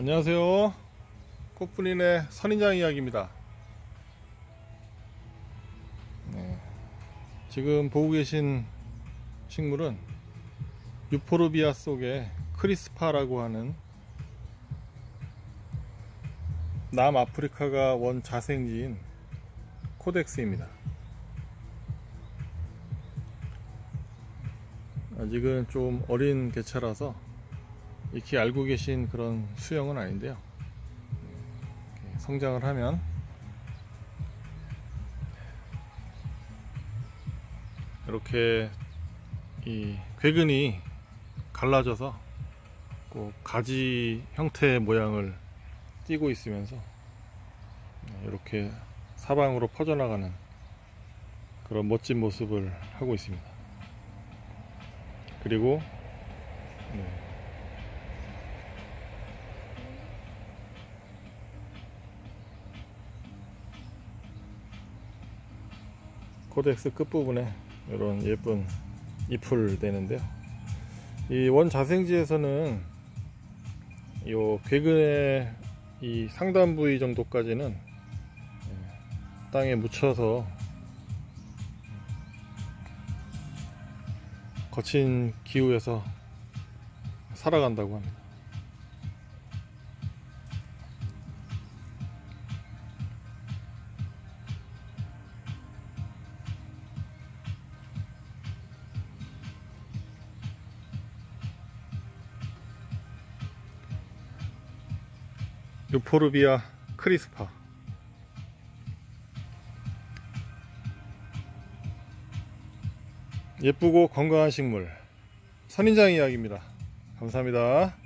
안녕하세요. 꽃분인의 선인장 이야기입니다. 네, 지금 보고 계신 식물은 유포르비아 속의 크리스파라고 하는 남아프리카가 원 자생지인 코덱스입니다. 아직은 좀 어린 개체라서 익히 알고 계신 그런 수영은 아닌데요. 성장을 하면 이렇게 이 궤근이 갈라져서 꼭 가지 형태의 모양을 띠고 있으면서 이렇게 사방으로 퍼져나가는 그런 멋진 모습을 하고 있습니다. 그리고 네. 코덱스 끝부분에 이런 예쁜 잎을 대는데요. 이 원자생지에서는 이 궤근의 이 상단 부위 정도까지는 예, 땅에 묻혀서 거친 기후에서 살아간다고 합니다. 유포르비아 크리스파 예쁘고 건강한 식물 선인장 이야기입니다. 감사합니다.